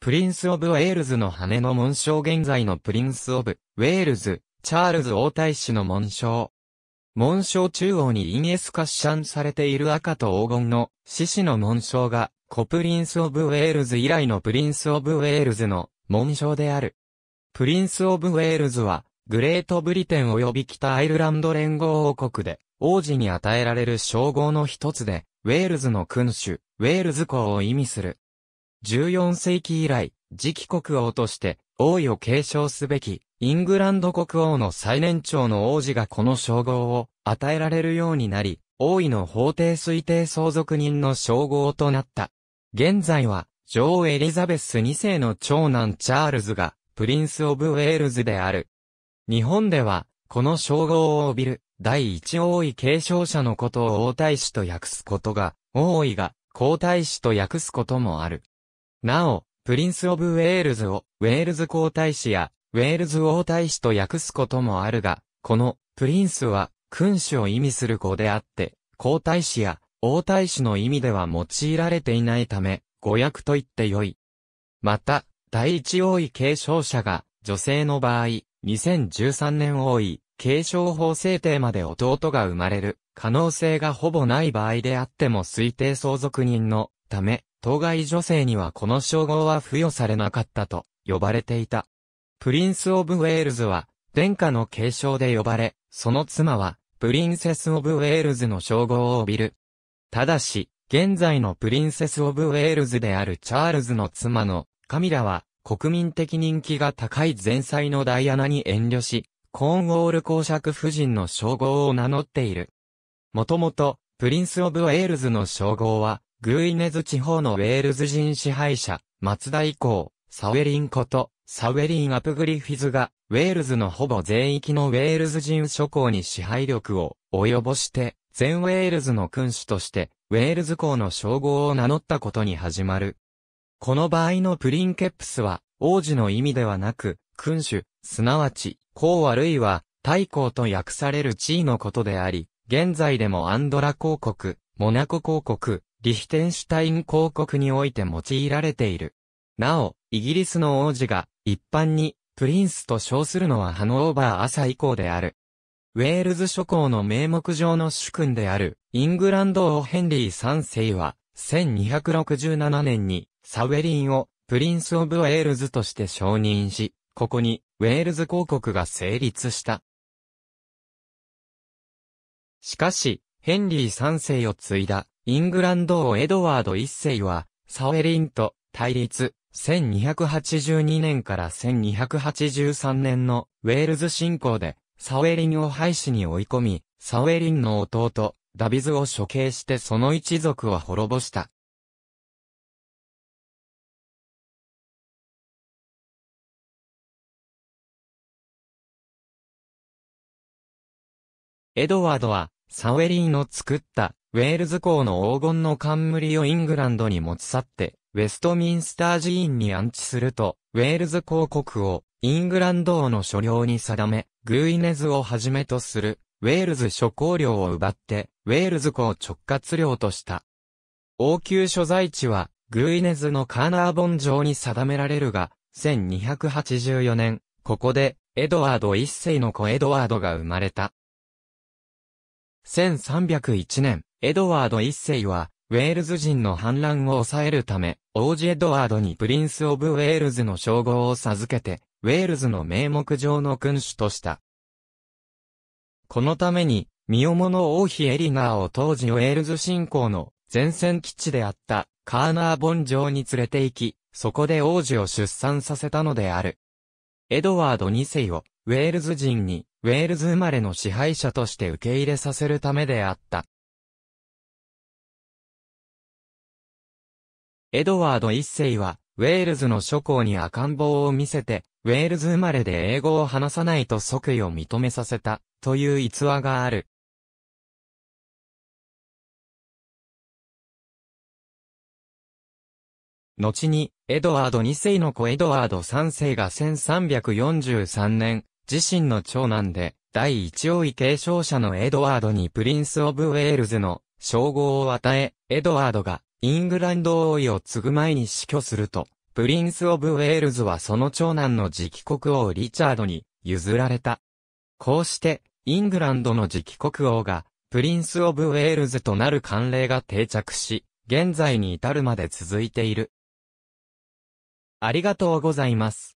プリンス・オブ・ウェールズの羽の紋章現在のプリンス・オブ・ウェールズ、チャールズ王太子の紋章。紋章中央にインエスカッシャンされている赤と黄金の獅子の紋章が、コプリンス・オブ・ウェールズ以来のプリンス・オブ・ウェールズの紋章である。プリンス・オブ・ウェールズは、グレートブリテン及び北アイルランド連合王国で、王子に与えられる称号の一つで、ウェールズの君主、ウェールズ公を意味する。14世紀以来、次期国王として、王位を継承すべき、イングランド国王の最年長の王子がこの称号を与えられるようになり、王位の法定推定相続人の称号となった。現在は、女王エリザベス2世の長男チャールズが、プリンス・オブ・ウェールズである。日本では、この称号を帯びる、第一王位継承者のことを王太子と訳すことが、王位が皇太子と訳すこともある。なお、プリンス・オブ・ウェールズを、ウェールズ皇太子や、ウェールズ王太子と訳すこともあるが、この、プリンスは、君主を意味する語であって、皇太子や、王太子の意味では用いられていないため、誤訳と言ってよい。また、第一王位継承者が、女性の場合、2013年王位、継承法制定まで弟が生まれる可能性がほぼない場合であっても推定相続人のため、当該女性にはこの称号は付与されなかったと呼ばれていた。プリンス・オブ・ウェールズは、殿下の敬称で呼ばれ、その妻は、プリンセス・オブ・ウェールズの称号を帯びる。ただし、現在のプリンセス・オブ・ウェールズであるチャールズの妻のカミラは、国民的人気が高い前妻のダイアナに遠慮し、コーンウォール公爵夫人の称号を名乗っている。もともと、プリンス・オブ・ウェールズの称号は、グウィネズ地方のウェールズ人支配者、末代公、サウェリンこと、サウェリン・アプグリフィズが、ウェールズのほぼ全域のウェールズ人諸侯に支配力を及ぼして、全ウェールズの君主として、ウェールズ公の称号を名乗ったことに始まる。この場合のプリンケプスは、王子の意味ではなく、君主、すなわち、公あるいは、太公と訳される地位のことであり、現在でもアンドラ公国、モナコ公国、リヒテンシュタイン公国において用いられている。なお、イギリスの王子が一般にプリンスと称するのはハノーバー朝以降である。ウェールズ諸侯の名目上の主君であるイングランド王ヘンリー3世は1267年にサウェリンをプリンス・オブ・ウェールズとして承認し、ここにウェールズ公国が成立した。しかし、ヘンリー3世を継いだイングランド王エドワード1世は、サウェリンと対立、1282年から1283年のウェールズ侵攻で、サウェリンを廃止に追い込み、サウェリンの弟、ダビズを処刑してその一族を滅ぼした。エドワードは、サウェリンの作ったウェールズ公の黄金の冠をイングランドに持ち去って、ウェストミンスター寺院に安置すると、ウェールズ公国をイングランド王の所領に定め、グウィネズをはじめとする、ウェールズ諸公領を奪って、ウェールズ公直轄領とした。王宮所在地は、グウィネズのカーナーボン城に定められるが、1284年、ここで、エドワード一世の子エドワードが生まれた。1301年、エドワード一世は、ウェールズ人の反乱を抑えるため、王子エドワードにプリンス・オブ・ウェールズの称号を授けて、ウェールズの名目上の君主とした。このために、身重の王妃エリナーを当時ウェールズ侵攻の前線基地であったカーナーボン城に連れて行き、そこで王子を出産させたのである。エドワード2世をウェールズ人にウェールズ生まれの支配者として受け入れさせるためであった。エドワード一世は、ウェールズの諸侯に赤ん坊を見せて、ウェールズ生まれで英語を話さないと即位を認めさせた、という逸話がある。後に、エドワード2世の子エドワード3世が1343年、自身の長男で、第一王位継承者のエドワードにプリンス・オブ・ウェールズの称号を与え、エドワードがイングランド王位を継ぐ前に死去すると、プリンス・オブ・ウェールズはその長男の次期国王リチャードに譲られた。こうして、イングランドの次期国王が、プリンス・オブ・ウェールズとなる慣例が定着し、現在に至るまで続いている。ありがとうございます。